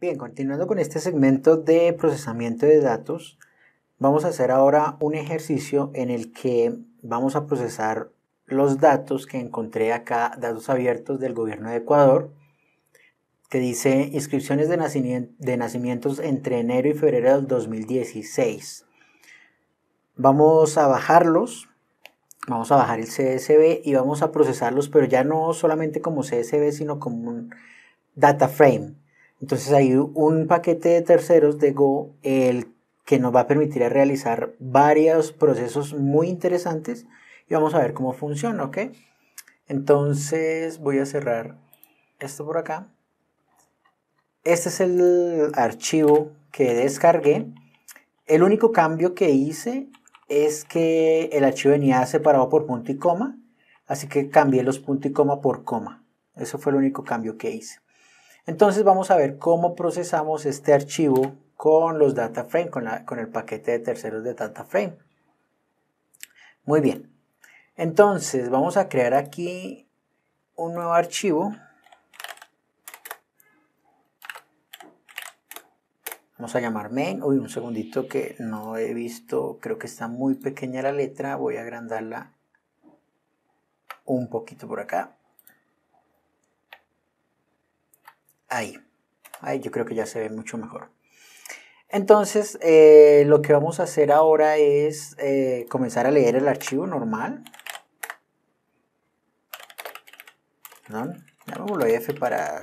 Bien, continuando con este segmento de procesamiento de datos, vamos a hacer ahora un ejercicio en el que vamos a procesar los datos que encontré acá, datos abiertos del gobierno de Ecuador, que dice inscripciones de, nacimientos entre enero y febrero del 2016. Vamos a bajarlos, vamos a bajar el CSV y vamos a procesarlos, pero ya no solamente como CSV, sino como un data frame. Entonces hay un paquete de terceros de Go el que nos va a permitir realizar varios procesos muy interesantes y vamos a ver cómo funciona, ¿ok? Entonces voy a cerrar esto por acá. Este es el archivo que descargué. El único cambio que hice es que el archivo venía separado por punto y coma, así que cambié los puntos y coma por coma. Eso fue el único cambio que hice. Entonces vamos a ver cómo procesamos este archivo con los data frame, con, el paquete de terceros de data frame. Muy bien. Entonces vamos a crear aquí un nuevo archivo. Vamos a llamar main. Uy, un segundito que no he visto. Creo que está muy pequeña la letra. Voy a agrandarla un poquito por acá. Ahí. Ahí yo creo que ya se ve mucho mejor. Entonces, eh, lo que vamos a hacer ahora es eh, comenzar a leer el archivo normal. Perdón, llamémoslo F para,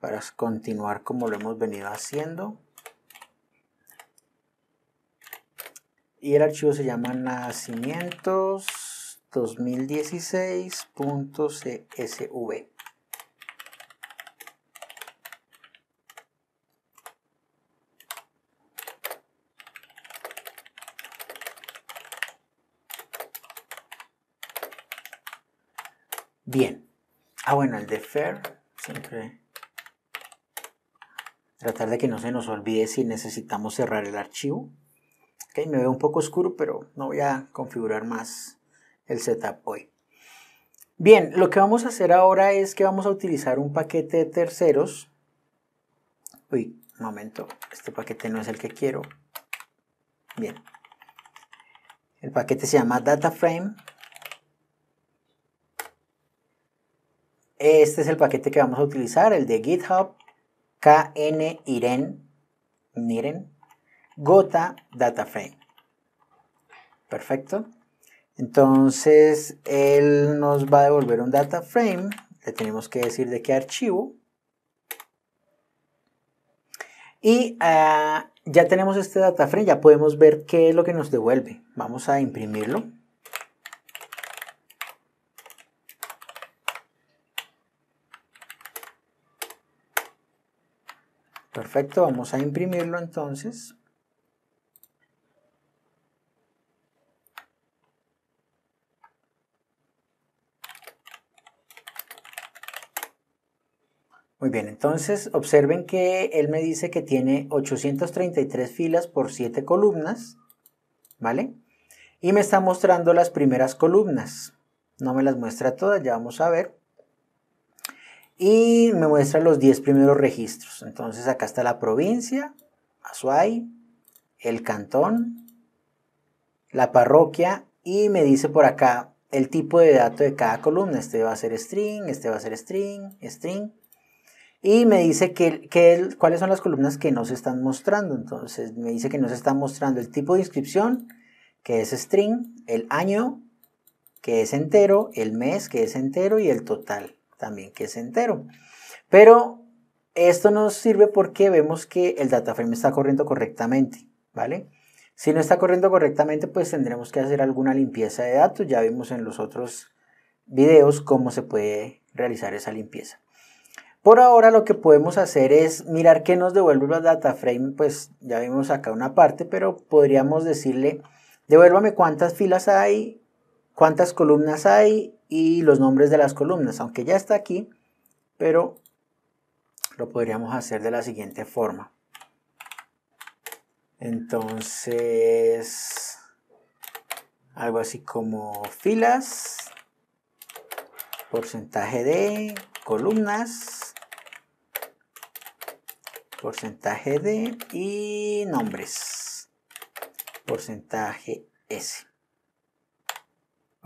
para continuar como lo hemos venido haciendo. Y el archivo se llama nacimientos 2016.csv. Bien. Ah, bueno, el de Fair, siempre tratar de que no se nos olvide si necesitamos cerrar el archivo. Ok, me veo un poco oscuro, pero no voy a configurar más el setup hoy. Bien, lo que vamos a hacer ahora es que vamos a utilizar un paquete de terceros. Uy, un momento, este paquete no es el que quiero. Bien. El paquete se llama DataFrame Este es el paquete que vamos a utilizar, el de GitHub kniren niren, gota dataframe. Perfecto. Entonces, él nos va a devolver un data frame. Le tenemos que decir de qué archivo. Y ah, ya tenemos este data frame, ya podemos ver qué es lo que nos devuelve. Vamos a imprimirlo. Perfecto, vamos a imprimirlo entonces. Muy bien, entonces observen que él me dice que tiene 833 filas por 7 columnas, ¿vale? Y me está mostrando las primeras columnas. No me las muestra todas, ya vamos a ver y me muestra los 10 primeros registros. Entonces acá está la provincia, Azuay, el cantón, la parroquia y me dice por acá el tipo de dato de cada columna. Este va a ser string, este va a ser string, string. Y me dice que, cuáles son las columnas que no se están mostrando. Entonces me dice que no se está mostrando el tipo de inscripción, que es string, el año, que es entero, el mes, que es entero y el total también que es entero. Pero esto nos sirve porque vemos que el data frame está corriendo correctamente, ¿vale? Si no está corriendo correctamente, pues tendremos que hacer alguna limpieza de datos. Ya vimos en los otros videos cómo se puede realizar esa limpieza. Por ahora lo que podemos hacer es mirar qué nos devuelve el data frame, pues ya vimos acá una parte, pero podríamos decirle, devuélvame cuántas filas hay, cuántas columnas hay y los nombres de las columnas, aunque ya está aquí, pero lo podríamos hacer de la siguiente forma. Entonces, algo así como filas, porcentaje de columnas, porcentaje de y nombres, porcentaje S.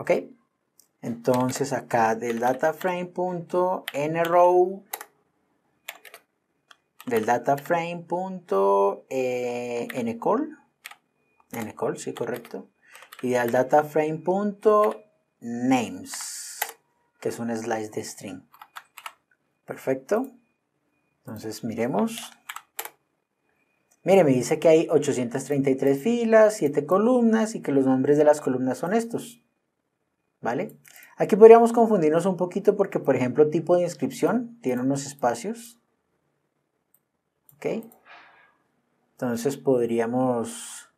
¿Ok? Entonces acá del dataframe.nrow del dataframe.ncall ncall, sí, correcto. Y del dataframe.names, que es un slice de string. Perfecto. Entonces miremos. Mire, me dice que hay 833 filas, 7 columnas y que los nombres de las columnas son estos. ¿Vale? Aquí podríamos confundirnos un poquito porque, por ejemplo, tipo de inscripción tiene unos espacios. ¿Ok? Entonces podríamos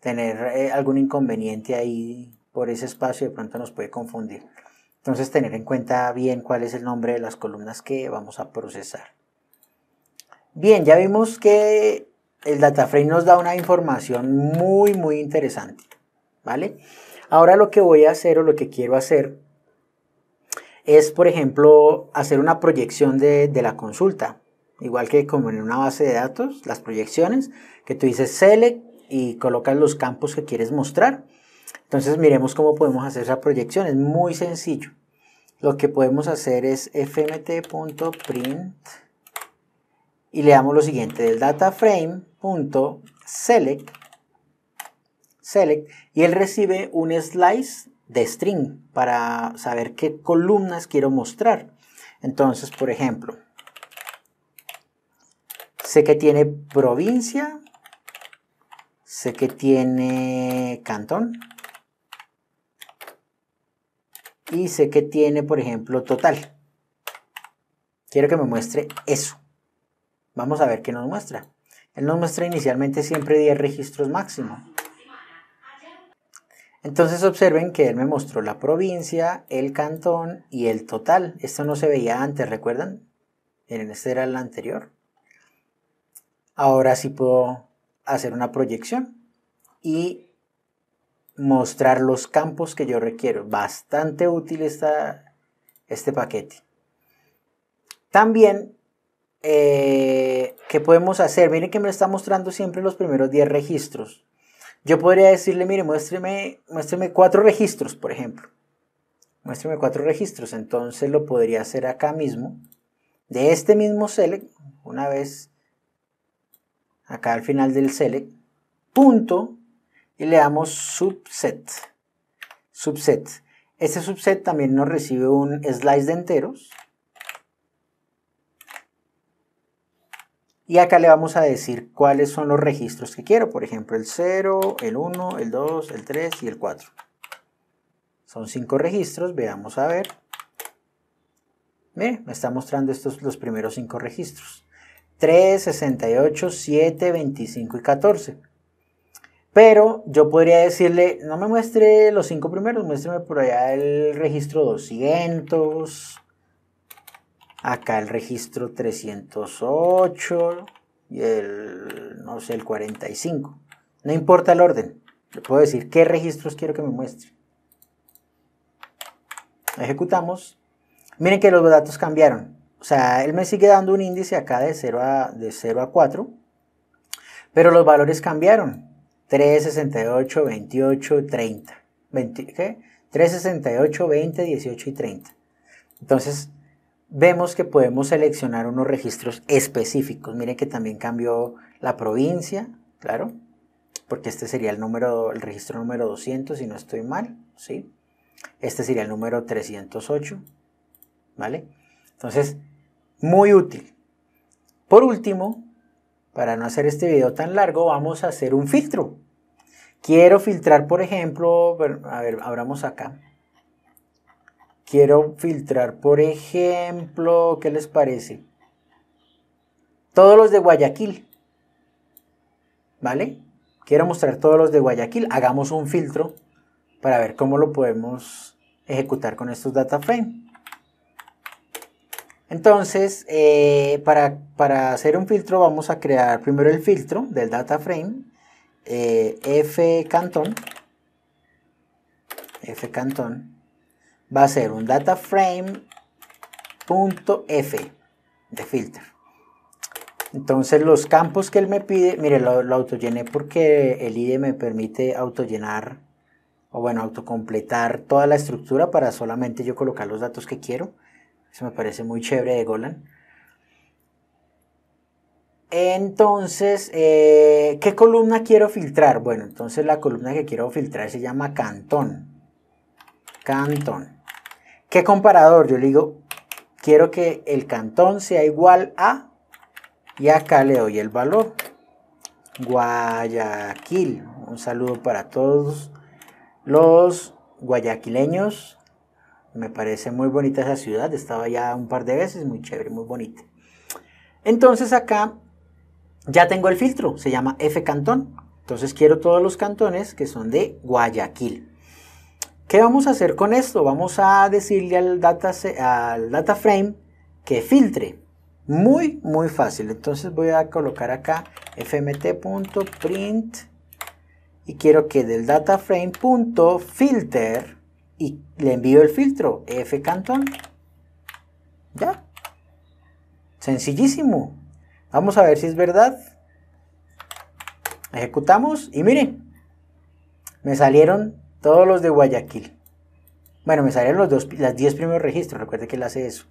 tener eh, algún inconveniente ahí por ese espacio, de pronto nos puede confundir. Entonces tener en cuenta bien cuál es el nombre de las columnas que vamos a procesar. Bien, ya vimos que el DataFrame nos da una información muy, muy interesante. ¿Vale? Ahora lo que voy a hacer o lo que quiero hacer es, por ejemplo, hacer una proyección de, la consulta. Igual que como en una base de datos, las proyecciones, que tú dices select y colocas los campos que quieres mostrar. Entonces miremos cómo podemos hacer esa proyección. Es muy sencillo. Lo que podemos hacer es fmt.print y le damos lo siguiente del dataframe.select select y él recibe un slice de string para saber qué columnas quiero mostrar. Entonces, por ejemplo, sé que tiene provincia, sé que tiene cantón y sé que tiene, por ejemplo, total. Quiero que me muestre eso. Vamos a ver qué nos muestra. Él nos muestra inicialmente siempre 10 registros máximo. Entonces observen que él me mostró la provincia, el cantón y el total. Esto no se veía antes, ¿recuerdan? Miren, este era el anterior. Ahora sí puedo hacer una proyección y mostrar los campos que yo requiero. Bastante útil este paquete. También, eh, ¿qué podemos hacer? Miren que me está mostrando siempre los primeros 10 registros. Yo podría decirle, mire, muéstreme, muéstreme cuatro registros, por ejemplo. Muéstreme cuatro registros. Entonces lo podría hacer acá mismo. De este mismo select, una vez acá al final del select, punto, y le damos subset. Subset. Este subset también nos recibe un slice de enteros. Y acá le vamos a decir cuáles son los registros que quiero. Por ejemplo, el 0, el 1, el 2, el 3 y el 4. Son 5 registros. Veamos a ver. Mire, me está mostrando estos los primeros 5 registros. 3, 68, 7, 25 y 14. Pero yo podría decirle, no me muestre los 5 primeros, muéstreme por allá el registro 200, Acá el registro 308 y el, no sé, el 45. No importa el orden. Le puedo decir qué registros quiero que me muestre. Ejecutamos. Miren que los datos cambiaron. O sea, él me sigue dando un índice acá de 0 a, de 0 a 4. Pero los valores cambiaron. 3, 68, 28, 30. 20, ¿qué? 3, 68, 20, 18 y 30. Entonces, vemos que podemos seleccionar unos registros específicos. Miren que también cambió la provincia, claro, porque este sería el número, el registro número 200, si no estoy mal, ¿sí? Este sería el número 308, ¿vale? Entonces, muy útil. Por último, para no hacer este video tan largo, vamos a hacer un filtro. Quiero filtrar, por ejemplo, a ver, abramos acá. Quiero filtrar, por ejemplo, ¿qué les parece? Todos los de Guayaquil. ¿Vale? Quiero mostrar todos los de Guayaquil. Hagamos un filtro para ver cómo lo podemos ejecutar con estos data frame. Entonces, eh, para, para, hacer un filtro vamos a crear primero el filtro del data frame, eh, f cantón, f cantón, va a ser un dataframe.f de filter. Entonces los campos que él me pide, mire, lo, lo autollené porque el IDE me permite autollenar o bueno, autocompletar toda la estructura para solamente yo colocar los datos que quiero. Eso me parece muy chévere de Golan. Entonces, eh, ¿qué columna quiero filtrar? Bueno, entonces la columna que quiero filtrar se llama cantón. Cantón. ¿Qué comparador? Yo le digo, quiero que el cantón sea igual a, y acá le doy el valor. Guayaquil. Un saludo para todos los guayaquileños. Me parece muy bonita esa ciudad. Estaba ya un par de veces, muy chévere, muy bonita. Entonces acá ya tengo el filtro, se llama F cantón. Entonces quiero todos los cantones que son de Guayaquil. ¿Qué vamos a hacer con esto? Vamos a decirle al data, data frame que filtre. Muy, muy fácil. Entonces voy a colocar acá fmt.print y quiero que del data frame.filter y le envío el filtro F cantón. Ya. Sencillísimo. Vamos a ver si es verdad. Ejecutamos y miren, me salieron todos los de Guayaquil. Bueno, me salieron los dos, las 10 primeros registros, recuerde que él hace eso.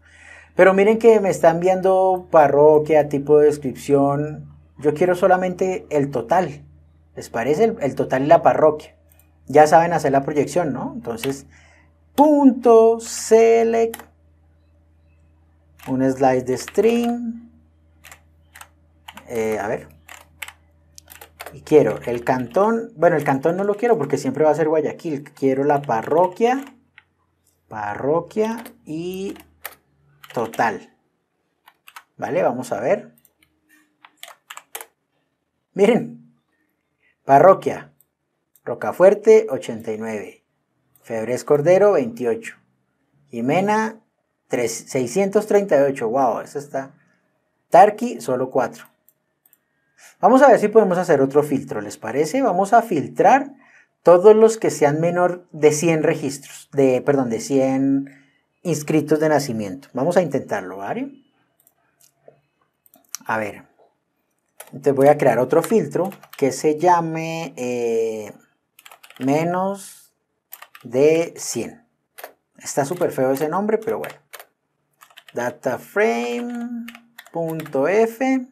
Pero miren que me están viendo parroquia, tipo de descripción. Yo quiero solamente el total. ¿Les parece? El, el total y la parroquia. Ya saben hacer la proyección, ¿no? Entonces, punto select, un slice de string, eh, a ver. Y quiero el cantón, bueno, el cantón no lo quiero porque siempre va a ser Guayaquil. Quiero la parroquia, parroquia y total. ¿Vale? Vamos a ver. Miren, parroquia, Rocafuerte 89, Febres Cordero 28, Jimena 638, wow, eso está. Tarqui solo 4. Vamos a ver si podemos hacer otro filtro, ¿les parece? Vamos a filtrar todos los que sean menor de 100 registros, de, perdón, de 100 inscritos de nacimiento. Vamos a intentarlo, ¿vale? A ver, entonces voy a crear otro filtro que se llame eh, menos de 100. Está súper feo ese nombre, pero bueno. Dataframe.f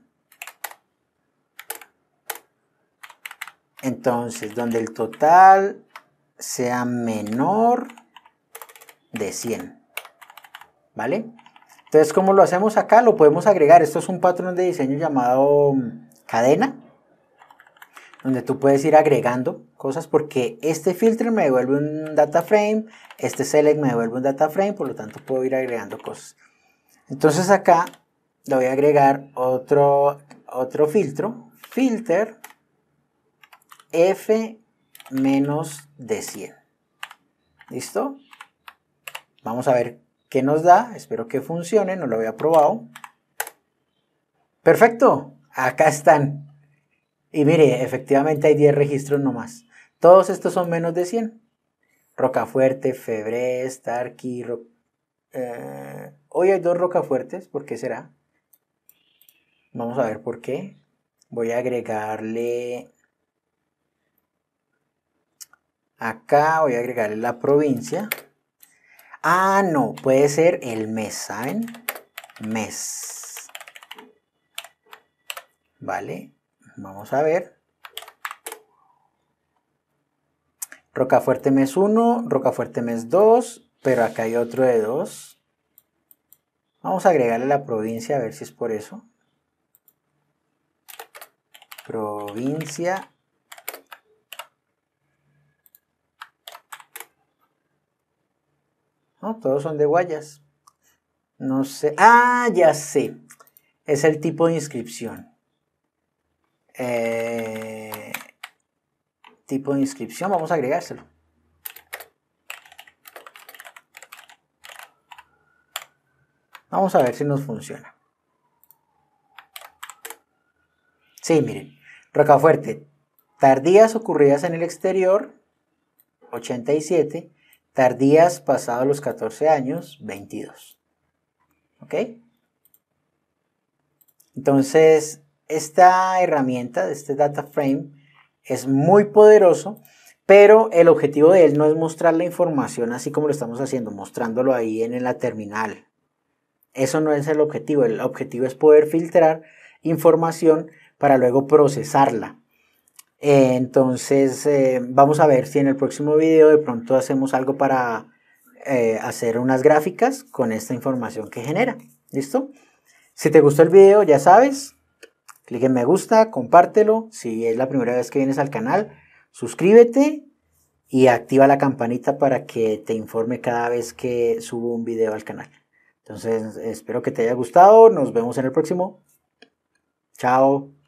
Entonces, donde el total sea menor de 100. ¿Vale? Entonces, ¿cómo lo hacemos acá? Lo podemos agregar. Esto es un patrón de diseño llamado mm, cadena, donde tú puedes ir agregando cosas porque este filtro me devuelve un data frame, este select me devuelve un data frame, por lo tanto puedo ir agregando cosas. Entonces acá le voy a agregar otro, otro filtro, filter f menos de 100. ¿Listo? Vamos a ver qué nos da. Espero que funcione, no lo había probado. Perfecto, acá están. Y mire, efectivamente hay 10 registros nomás. Todos estos son menos de 100. Rocafuerte, Febre, Starkey, eh, hoy hay dos Rocafuertes, ¿por qué será? Vamos a ver por qué. Voy a agregarle Acá voy a agregarle la provincia. Ah, no, puede ser el mes, ¿saben? Mes. Vale, vamos a ver. Rocafuerte mes 1, Rocafuerte mes 2, pero acá hay otro de 2. Vamos a agregarle la provincia a ver si es por eso. Provincia Todos son de Guayas. No sé. Ah, ya sé. Es el tipo de inscripción. Eh, tipo de inscripción, vamos a agregárselo. Vamos a ver si nos funciona. Sí, miren. Rocafuerte. Tardías ocurridas en el exterior, 87. Tardías pasados los 14 años, 22. ¿Ok? Entonces, esta herramienta, este data frame, es muy poderoso, pero el objetivo de él no es mostrar la información así como lo estamos haciendo, mostrándolo ahí en la terminal. Eso no es el objetivo, el objetivo es poder filtrar información para luego procesarla. Eh, entonces, eh, vamos a ver si en el próximo video de pronto hacemos algo para eh, hacer unas gráficas con esta información que genera. ¿Listo? Si te gustó el video, ya sabes, clic en me gusta, compártelo. Si es la primera vez que vienes al canal, suscríbete y activa la campanita para que te informe cada vez que subo un video al canal. Entonces, espero que te haya gustado. Nos vemos en el próximo. Chao.